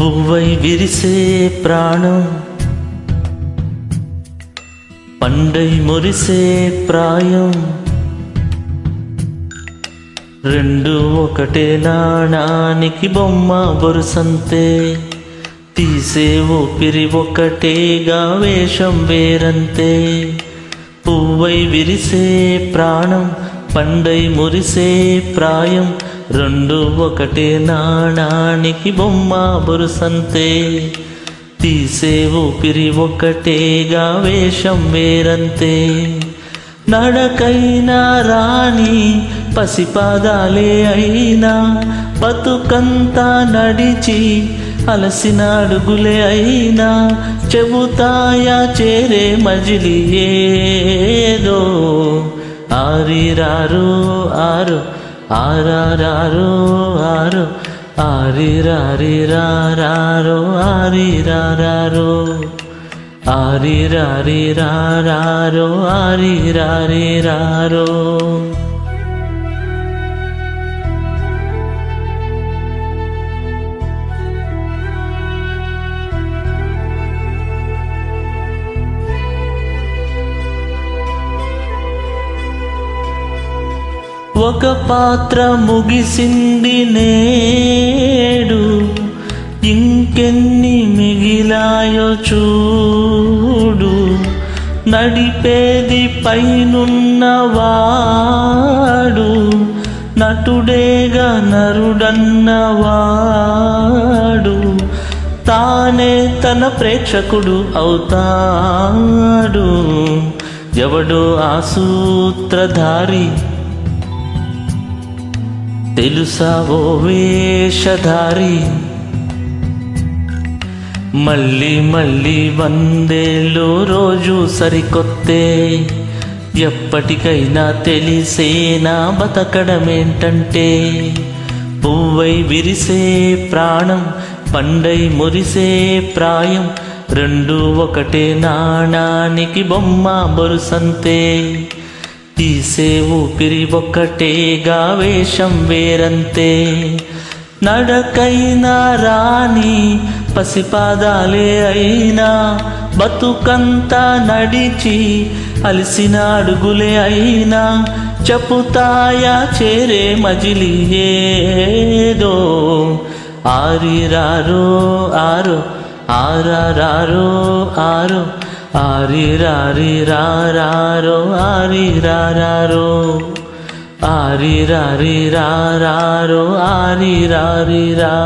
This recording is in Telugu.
పువ్వై విరిసే ప్రాణం. పండై మురిసే ప్రాయం. రెండు ఒకటే నాణానికి బొమ్మ బొరుసంతే. తీసే ఊపిరి ఒకటేగా వేషం వేరంతే. పువ్వై విరిసే ప్రాణం పండై మురిసే ప్రాయం. రెండు ఒకటే నాణానికి బొమ్మ బురుసంతే. తీసే ఊపిరి ఒకటేగా వేషం వేరంతే. నడకైనా రాణి పసిపాదాలే అయినా బతుకంతా నడిచి అలసిన అడుగులే అయినా చెబుతాయా చేరే మజిలి ఏదో. ఆరిరారు ఆరు आरारारो आरो आरिरारिरारारो आरिरारारो। आरिरारिरारारो आरिरारिरारो। रा ఒక పాత్ర ముగిసింది నేడు ఇంకెన్ని మిగిలాయో చూడు. నడిపేది పైనున్నవాడు నటుడేగా నరుడన్నవాడు తానే తన ప్రేక్షకుడు అవుతాడు. ఎవడో ఆ సూత్రధారి తెలుసా ఓ వేషధారి? మళ్ళీ మళ్ళీ వందేళ్ళు రోజు సరికొత్తే ఎప్పటికైనా తెలిసేనా బతకడమేంటంటే? పువ్వై విరిసే ప్రాణం పండై మురిసే ప్రాయం రెండు ఒకటే నాణానికి బొమ్మ బొరుసంతే. తీసే ఊపిరి ఒక్కటేగా వేషం వేరంతే. నడకైనా రాని పసిపాదాలే అయినా బతుకంతా నడిచి అలిసిన అడుగులే అయినా చెప్పుతాయా చేరే మజిలి ఏదో. ఆరిరారో ఆరో ఆరారారో ఆరో. आरि रा आरि रा